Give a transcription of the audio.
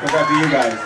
Go back to you guys.